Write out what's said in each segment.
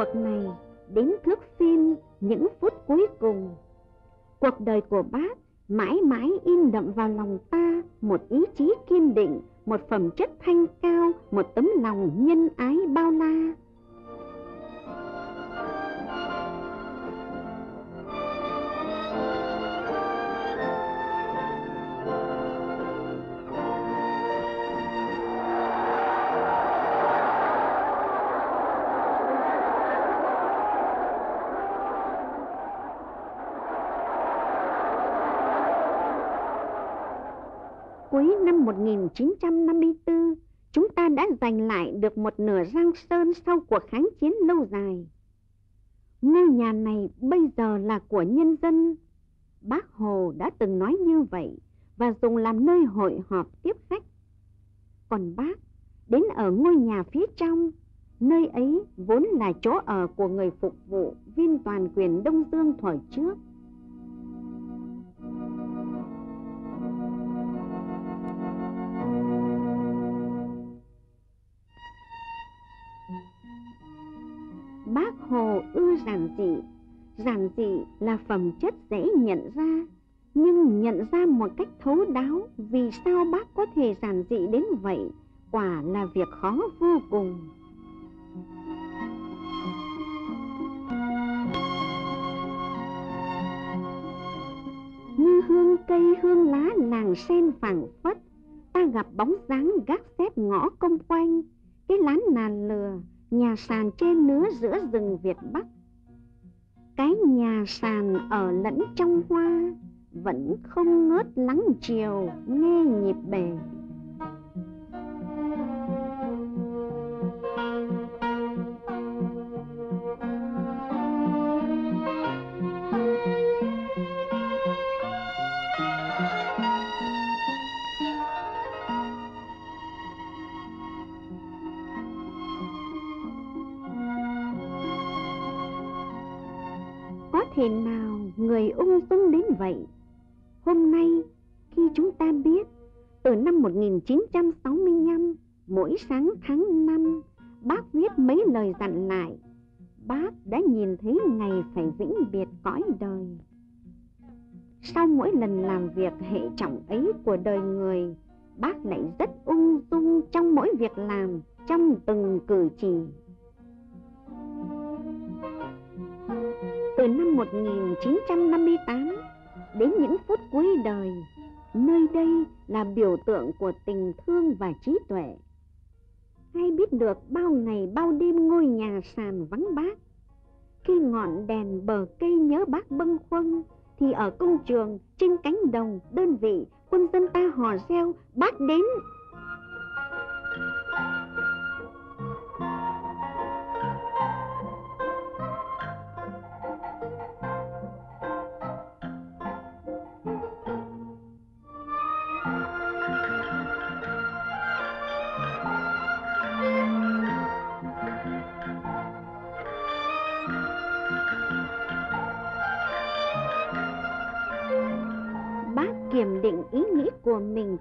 thuật này đến thước phim những phút cuối cùng. Cuộc đời của bác mãi mãi in đậm vào lòng ta một ý chí kiên định, một phẩm chất thanh cao, một tấm lòng nhân ái bao la. Năm 1954, chúng ta đã giành lại được một nửa Giang Sơn sau cuộc kháng chiến lâu dài. Ngôi nhà này bây giờ là của nhân dân. Bác Hồ đã từng nói như vậy và dùng làm nơi hội họp tiếp khách. Còn bác đến ở ngôi nhà phía trong, nơi ấy vốn là chỗ ở của người phục vụ viên toàn quyền Đông Dương thời trước. Giản dị, giản dị là phẩm chất dễ nhận ra, nhưng nhận ra một cách thấu đáo vì sao bác có thể giản dị đến vậy, quả là việc khó vô cùng. Như hương cây hương lá làng sen phẳng phất, ta gặp bóng dáng gác xếp ngõ công quanh, cái lán nàn lừa nhà sàn trên nứa giữa rừng Việt Bắc. Cái nhà sàn ở lẫn trong hoa, vẫn không ngớt lắng chiều nghe nhịp bể. Vậy? Hôm nay, khi chúng ta biết, từ năm 1965, mỗi sáng tháng 5, bác viết mấy lời dặn lại, bác đã nhìn thấy ngày phải vĩnh biệt cõi đời. Sau mỗi lần làm việc hệ trọng ấy của đời người, bác lại rất ung dung trong mỗi việc làm, trong từng cử chỉ. từ năm 1958 đến những phút cuối đời, nơi đây là biểu tượng của tình thương và trí tuệ. Ai biết được bao ngày bao đêm ngôi nhà sàn vắng bác, khi ngọn đèn bờ cây nhớ bác bâng khuâng, thì ở công trường, trên cánh đồng, đơn vị, quân dân ta hò reo, bác đến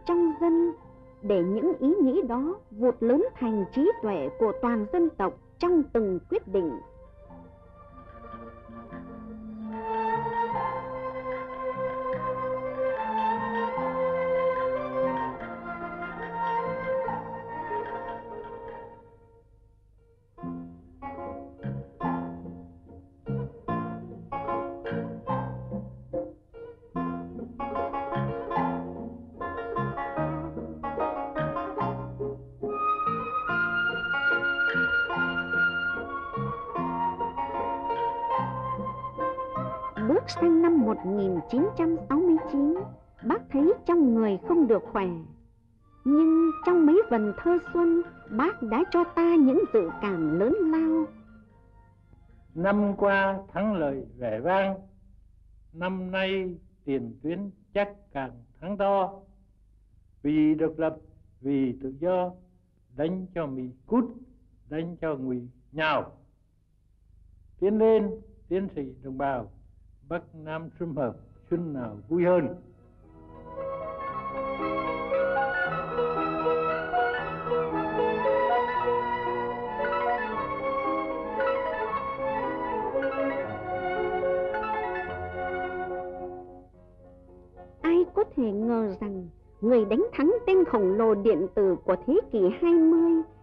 trong dân, để những ý nghĩ đó vụt lớn thành trí tuệ của toàn dân tộc trong từng quyết định. Sang năm 1969, bác thấy trong người không được khỏe. Nhưng trong mấy vần thơ xuân, bác đã cho ta những dự cảm lớn lao. Năm qua thắng lợi vẻ vang, năm nay tiền tuyến chắc càng thắng to. Vì độc lập, vì tự do, đánh cho Mỹ cút, đánh cho Ngụy nhào. Tiến lên, tiến sĩ đồng bào Bắc Nam sum hợp, xuân nào vui hơn. Ai có thể ngờ rằng người đánh thắng tên khổng lồ điện tử của thế kỷ 20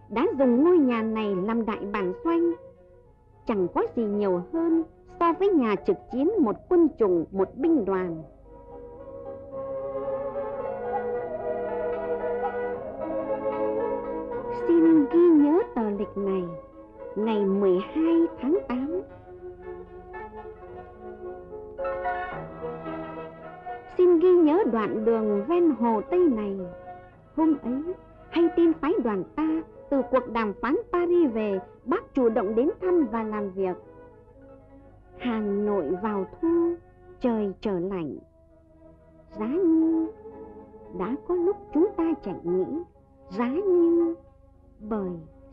đã dùng ngôi nhà này làm đại bản doanh. Chẳng có gì nhiều hơn so với nhà trực chiến một quân chủng, một binh đoàn. Xin ghi nhớ tờ lịch này, ngày 12 tháng 8. Xin ghi nhớ đoạn đường ven hồ Tây này. Hôm ấy, hay tin phái đoàn ta từ cuộc đàm phán Paris về, bác chủ động đến thăm và làm việc. Hà Nội vào thu, trời trở lạnh. Giá như đã có lúc chúng ta chạy nghĩ, giá như bởi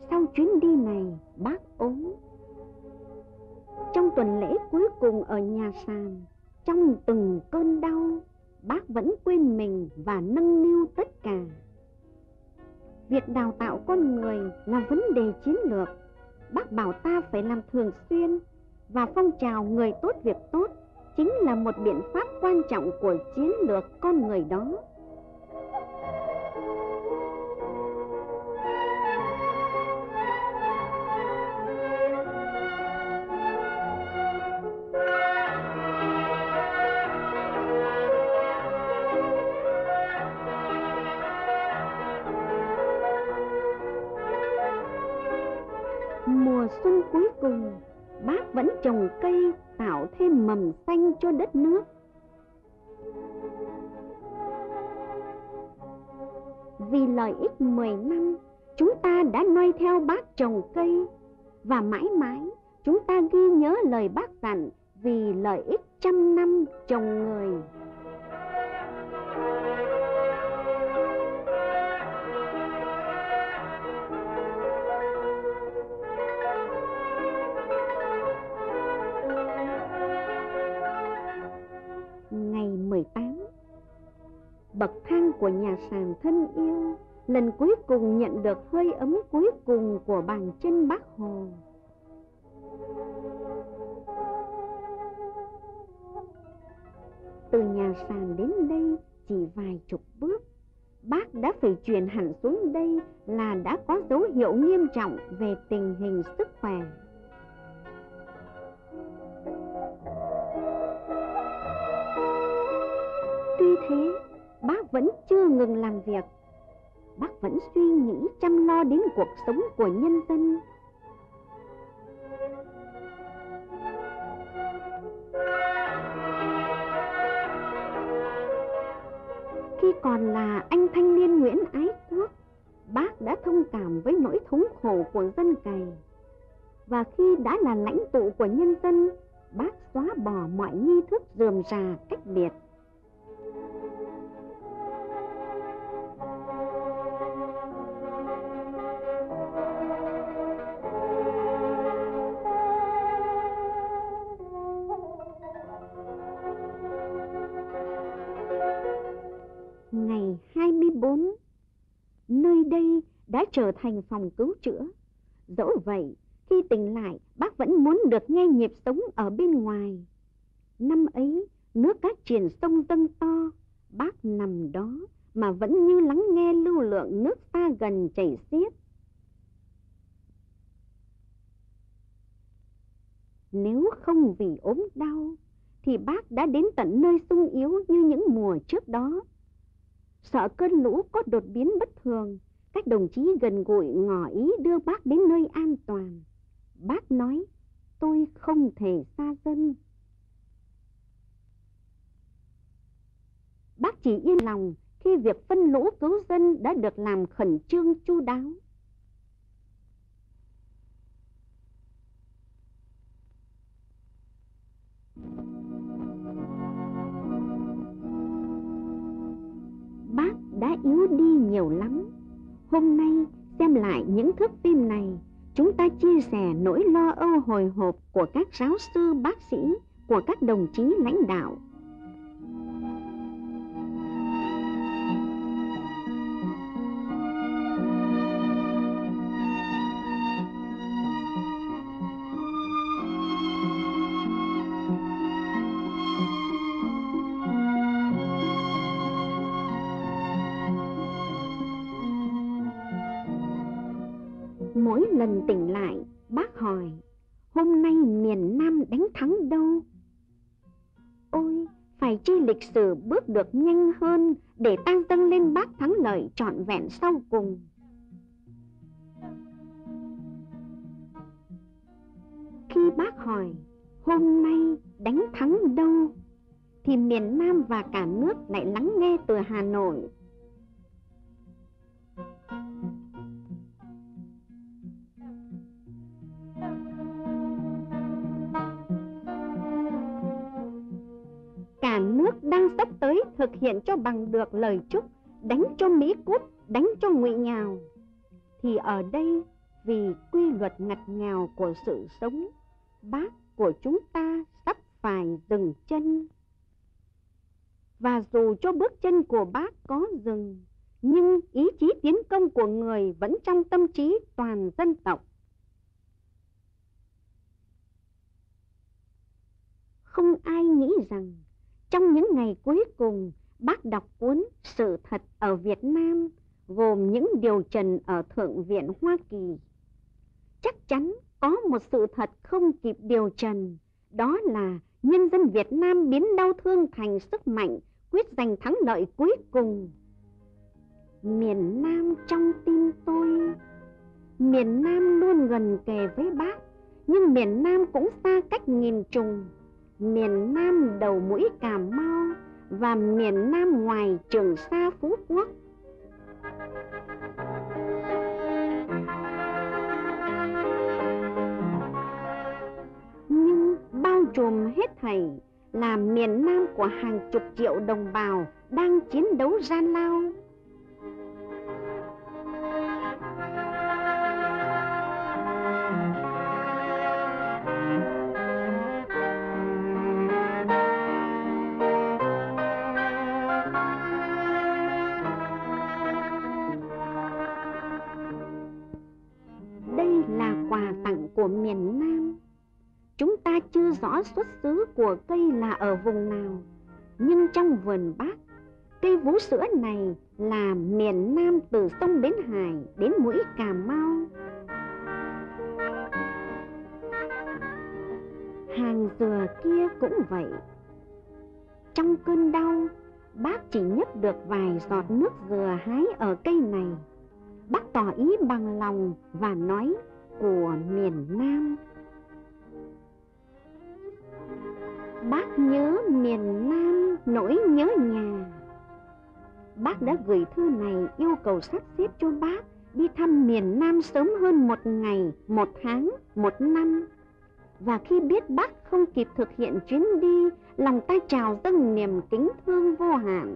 sau chuyến đi này bác ốm. Trong tuần lễ cuối cùng ở nhà sàn, trong từng cơn đau, bác vẫn quên mình và nâng niu tất cả. Việc đào tạo con người là vấn đề chiến lược. Bác bảo ta phải làm thường xuyên và phong trào người tốt việc tốt chính là một biện pháp quan trọng của chiến lược con người đó. Vẫn trồng cây tạo thêm mầm xanh cho đất nước. Vì lợi ích 10 năm, chúng ta đã noi theo bác trồng cây và mãi mãi chúng ta ghi nhớ lời bác dặn vì lợi ích trăm năm trồng người. Của nhà sàn thân yêu Lần cuối cùng nhận được hơi ấm cuối cùng của bàn chân bác Hồ. Từ nhà sàn đến đây chỉ vài chục bước Bác đã phải chuyển hẳn xuống đây là đã có dấu hiệu nghiêm trọng về tình hình sức khỏe. Tuy thế, vẫn chưa ngừng làm việc. Bác vẫn suy nghĩ chăm lo đến cuộc sống của nhân dân. Khi còn là anh thanh niên Nguyễn Ái Quốc, bác đã thông cảm với nỗi thống khổ của dân cày. Và khi đã là lãnh tụ của nhân dân, bác xóa bỏ mọi nghi thức dườm rà cách biệt. Trở thành phòng cứu chữa. Dẫu vậy, khi tỉnh lại, bác vẫn muốn được nghe nhịp sống ở bên ngoài. Năm ấy, nước cát triển sông dâng to, bác nằm đó mà vẫn như lắng nghe lưu lượng nước xa gần chảy xiết. Nếu không vì ốm đau, thì bác đã đến tận nơi sung yếu như những mùa trước đó Sợ cơn lũ có đột biến bất thường, các đồng chí gần gũi ngỏ ý đưa bác đến nơi an toàn. Bác nói, tôi không thể xa dân. Bác chỉ yên lòng khi việc phân lũ cứu dân đã được làm khẩn trương chu đáo. bác đã yếu đi nhiều lắm. Hôm nay xem lại những thước phim này, chúng ta chia sẻ nỗi lo âu hồi hộp của các giáo sư bác sĩ, của các đồng chí lãnh đạo. Mỗi lần tỉnh lại, bác hỏi, hôm nay miền Nam đánh thắng đâu? Ôi, phải chi lịch sử bước được nhanh hơn để ta dâng lên bác thắng lợi trọn vẹn sau cùng. Khi bác hỏi, hôm nay đánh thắng đâu? Thì miền Nam và cả nước lại lắng nghe từ Hà Nội nước đang sắp tới thực hiện cho bằng được lời chúc đánh cho Mỹ cút, đánh cho ngụy nhào. Thì ở đây vì quy luật ngặt ngào của sự sống, bác của chúng ta sắp phải dừng chân. Và dù cho bước chân của bác có dừng, nhưng ý chí tiến công của người vẫn trong tâm trí toàn dân tộc. Không ai nghĩ rằng trong những ngày cuối cùng, bác đọc cuốn Sự thật ở Việt Nam gồm những điều trần ở Thượng viện Hoa Kỳ. Chắc chắn có một sự thật không kịp điều trần, đó là nhân dân Việt Nam biến đau thương thành sức mạnh, quyết giành thắng lợi cuối cùng. Miền Nam trong tim tôi, miền Nam luôn gần kề với bác, nhưng miền Nam cũng xa cách nghìn trùng miền Nam đầu mũi Cà Mau và miền Nam ngoài Trường Sa Phú Quốc. Nhưng bao trùm hết thảy là miền Nam của hàng chục triệu đồng bào đang chiến đấu gian lao xuất xứ của cây là ở vùng nào, nhưng trong vườn bác, cây vú sữa này là miền Nam từ sông Bến Hải đến mũi Cà Mau. Hàng dừa kia cũng vậy. Trong cơn đau, bác chỉ nhấp được vài giọt nước dừa hái ở cây này. Bác tỏ ý bằng lòng và nói của miền Nam. Bác nhớ miền Nam nỗi nhớ nhà. Bác đã gửi thư này yêu cầu sắp xếp cho bác đi thăm miền Nam sớm hơn một ngày, một tháng, một năm. Và khi biết bác không kịp thực hiện chuyến đi, lòng ta trào dâng niềm kính thương vô hạn.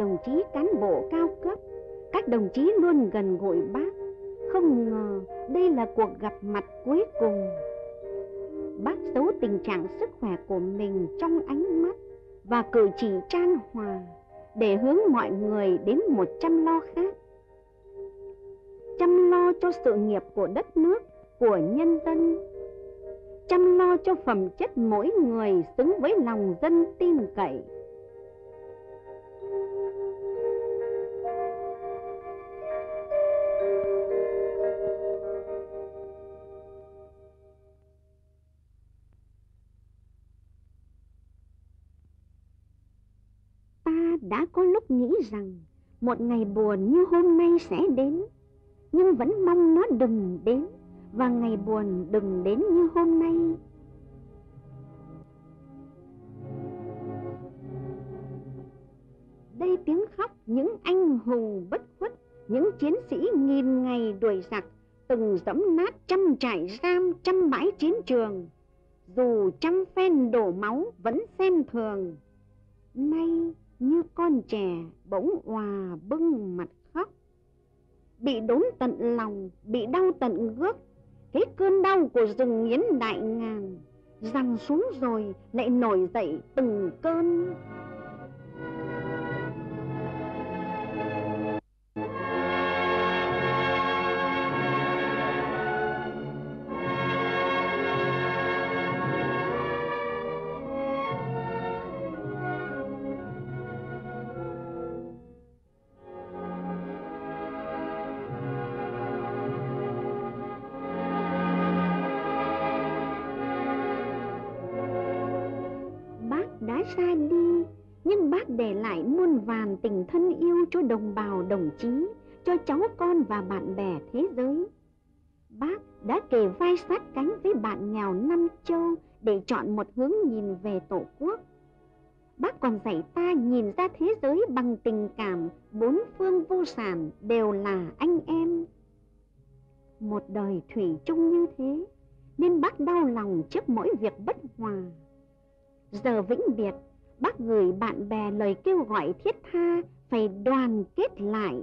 Đồng chí cán bộ cao cấp các đồng chí luôn gần gũi bác không ngờ đây là cuộc gặp mặt cuối cùng bác giấu tình trạng sức khỏe của mình trong ánh mắt và cử chỉ trang hòa để hướng mọi người đến một chăm lo khác chăm lo cho sự nghiệp của đất nước, của nhân dân. chăm lo cho phẩm chất mỗi người xứng với lòng dân tin cậy. Rằng một ngày buồn như hôm nay sẽ đến, nhưng vẫn mong nó đừng đến và ngày buồn đừng đến như hôm nay. Đây tiếng khóc những anh hùng bất khuất, những chiến sĩ nghìn ngày đuổi giặc, từng dẫm nát trăm trại giam, trăm bãi chiến trường. Dù trăm phen đổ máu vẫn xem thường. Nay như con trẻ bỗng hòa bưng mặt khóc. Bị đốn tận lòng, bị đau tận gước, cái cơn đau của rừng nghiến đại ngàn Rằng xuống rồi lại nổi dậy từng cơn ra đi, nhưng bác để lại muôn vàn tình thân yêu cho đồng bào, đồng chí, cho cháu con và bạn bè thế giới. Bác đã kề vai sát cánh với bạn nghèo năm châu để chọn một hướng nhìn về tổ quốc. Bác còn dạy ta nhìn ra thế giới bằng tình cảm, bốn phương vô sản đều là anh em. Một đời thủy chung như thế, nên bác đau lòng trước mỗi việc bất hòa. Giờ vĩnh biệt, bác gửi bạn bè lời kêu gọi thiết tha phải đoàn kết lại.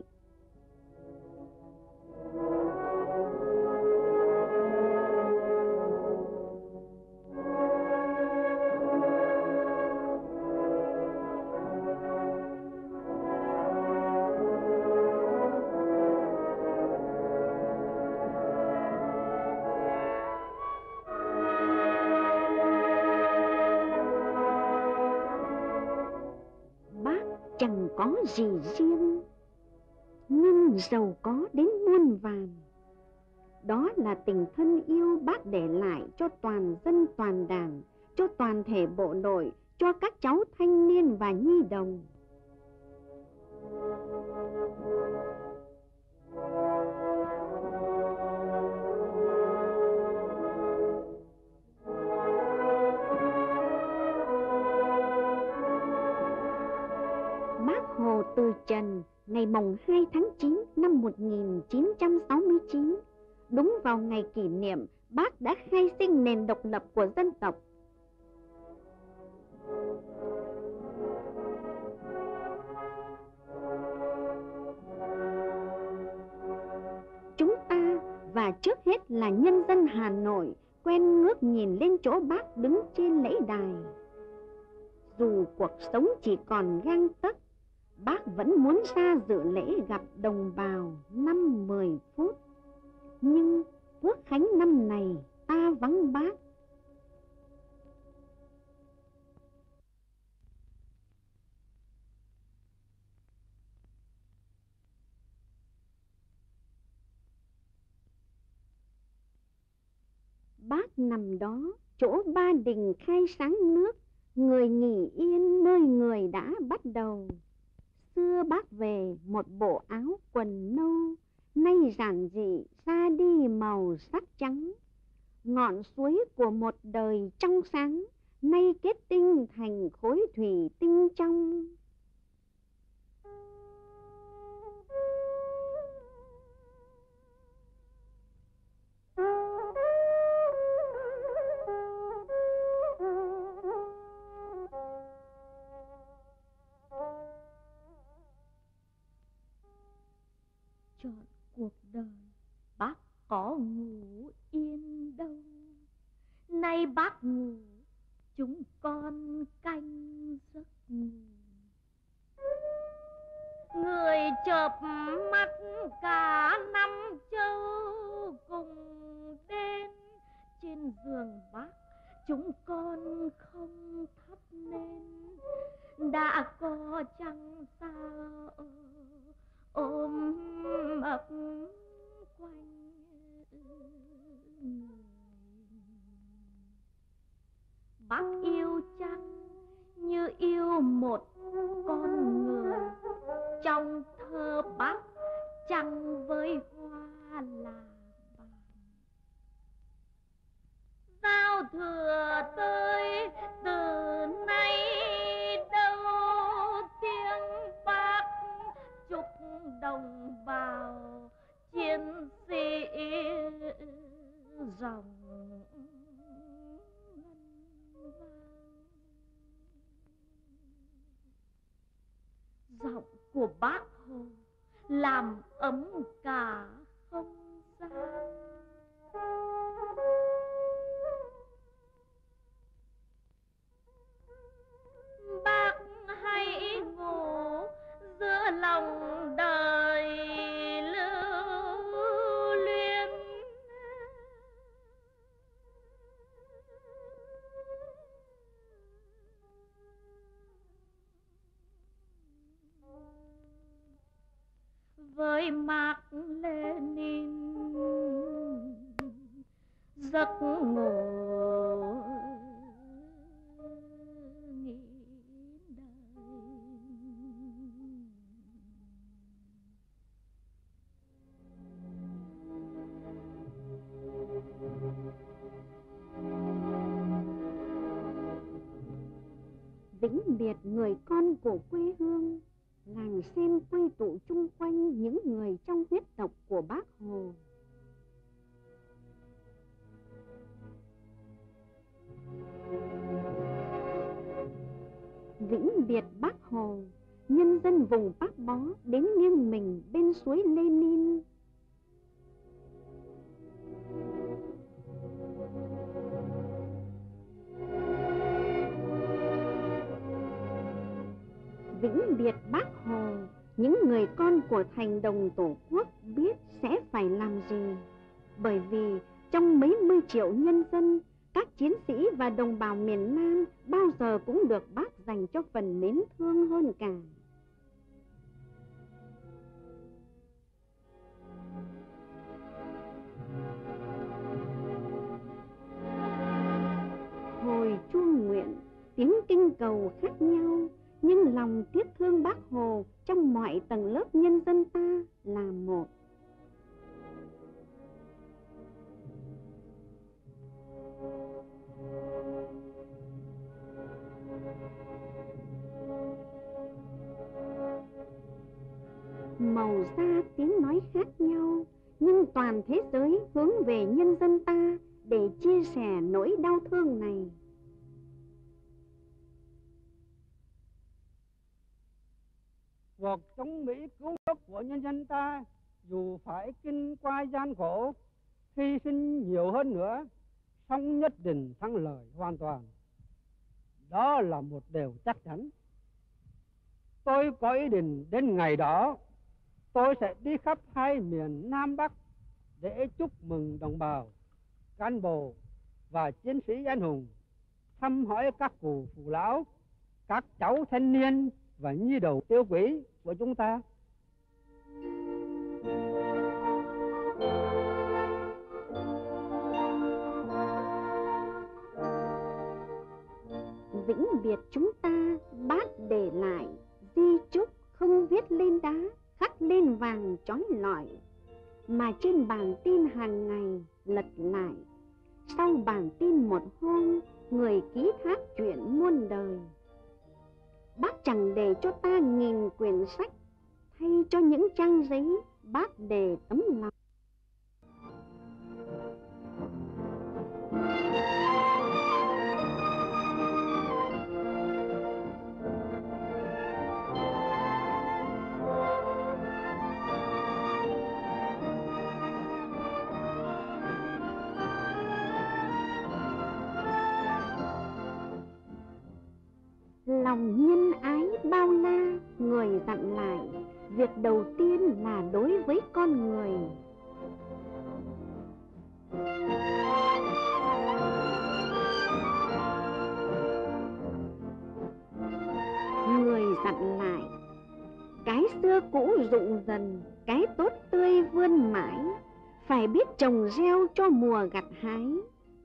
Có gì riêng. Nhưng giàu có đến muôn vàn. Đó là tình thân yêu bác để lại cho toàn dân, toàn đảng, cho toàn thể bộ đội, cho các cháu thanh niên và nhi đồng. Ngày mùng 2 tháng 9 năm 1969, đúng vào ngày kỷ niệm bác đã khai sinh nền độc lập của dân tộc. Chúng ta và trước hết là nhân dân Hà Nội quen ngước nhìn lên chỗ bác đứng trên lễ đài. Dù cuộc sống chỉ còn gang tấc bác vẫn muốn ra dự lễ gặp đồng bào năm mười phút. Nhưng quốc khánh năm này ta vắng bác. Bác nằm đó, chỗ ba đình khai sáng nước, người nghỉ yên nơi người đã bắt đầu xưa bác về một bộ áo quần nâu, nay giản dị ra đi màu sắc trắng. Ngọn suối của một đời trong sáng, nay kết tinh thành khối thủy tinh trong. Có ngủ yên đâu. Nay bác ngủ, chúng con canh giấc ngủ. Người chợp mắt cả năm châu cùng đến trên giường bác, chúng con không thắp nên đã có chẳng sao ôm ấp bác yêu chăng như yêu một con người. Trong thơ bác trăng với hoa là vàng. Giao thừa tới từ nay đâu tiếng bác chúc đồng bào chiến sĩ dòng giọng của bác hồ làm ấm cả không gian. Giấc ngủ. Đời vĩnh biệt người con của quê hương, làng sen quy tụ chung quanh những người trong huyết tộc của bác hồ. Vĩnh biệt bác hồ, nhân dân vùng bác bó đến nghiêng mình bên suối lenin. Vĩnh biệt bác hồ, những người con của thành đồng tổ quốc biết sẽ phải làm gì. Bởi vì trong mấy mươi triệu nhân dân các chiến sĩ và đồng bào miền nam bao giờ cũng được bác dành cho phần mến thương hơn cả. Hồi chuông nguyện, tiếng kinh cầu khác nhau, nhưng lòng tiếc thương bác hồ trong mọi tầng lớp nhân dân ta là một. Giàu ra tiếng nói khác nhau nhưng toàn thế giới hướng về nhân dân ta để chia sẻ nỗi đau thương này cuộc chống Mỹ cứu nước của nhân dân ta dù phải kinh qua gian khổ, hy sinh nhiều hơn nữa, song nhất định thắng lợi hoàn toàn. Đó là một điều chắc chắn. Tôi có ý định đến ngày đó, tôi sẽ đi khắp hai miền Nam Bắc để chúc mừng đồng bào, cán bộ và chiến sĩ anh hùng, thăm hỏi các cụ phụ lão, các cháu thanh niên và nhi đầu tiêu quý của chúng ta. vĩnh biệt chúng ta bác để lại di chúc không viết lên đá lên vàng trói lọi, mà trên bản tin hàng ngày lật lại. Sau bản tin một hôm, người ký thác chuyện muôn đời. Bác chẳng để cho ta nghìn quyển sách, thay cho những trang giấy bác để tấm lòng. dặn lại, việc đầu tiên là đối với con người. Người dặn lại, cái xưa cũ rụng dần, cái tốt tươi vươn mãi, phải biết trồng gieo cho mùa gặt hái,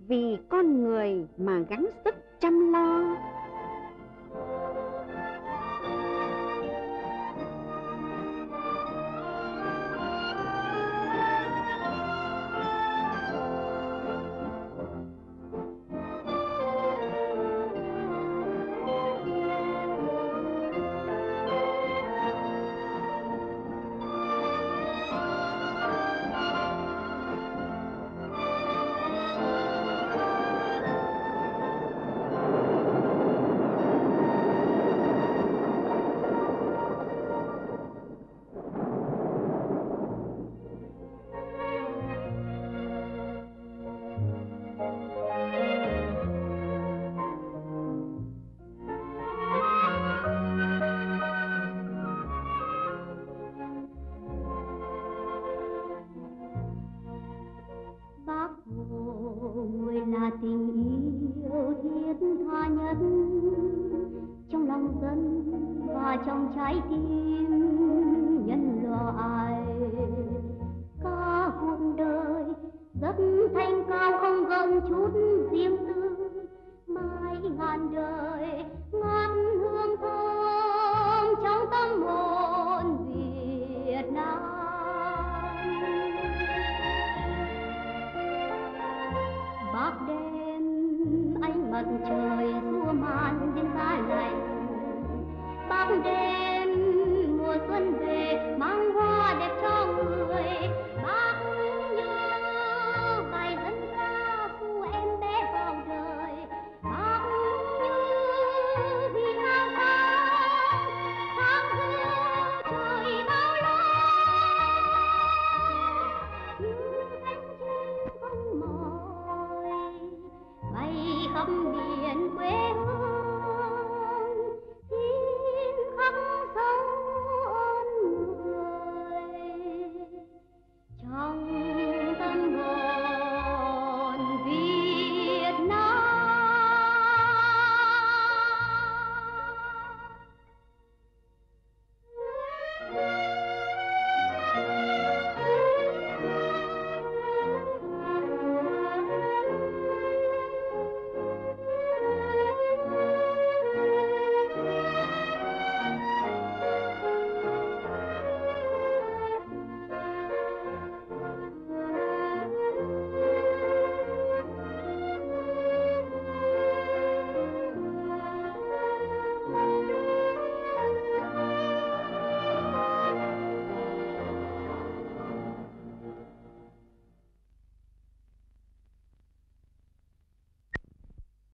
vì con người mà gắng sức chăm lo. chút riêng tư mãi ngàn đời